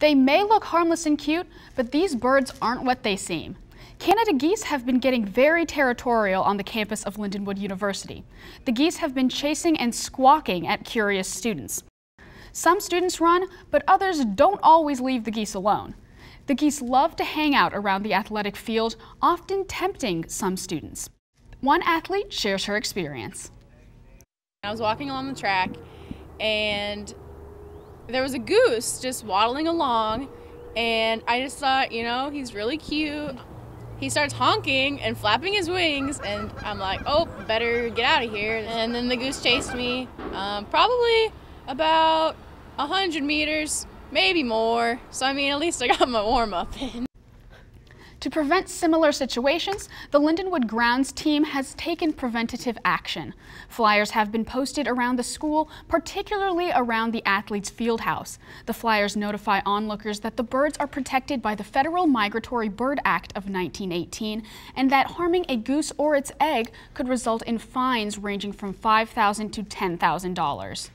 They may look harmless and cute, but these birds aren't what they seem. Canada geese have been getting very territorial on the campus of Lindenwood University. The geese have been chasing and squawking at curious students. Some students run, but others don't always leave the geese alone. The geese love to hang out around the athletic field, often tempting some students. One athlete shares her experience. I was walking along the track and there was a goose just waddling along and I just thought, you know, he's really cute. He starts honking and flapping his wings, and I'm like, oh, better get out of here. And then the goose chased me, um, probably about 100 meters, maybe more. So, I mean, at least I got my warm up in. To prevent similar situations, the Lindenwood grounds team has taken preventative action. Flyers have been posted around the school, particularly around the athletes' field house. The flyers notify onlookers that the birds are protected by the Federal Migratory Bird Act of 1918 and that harming a goose or its egg could result in fines ranging from 5,000 to $10,000.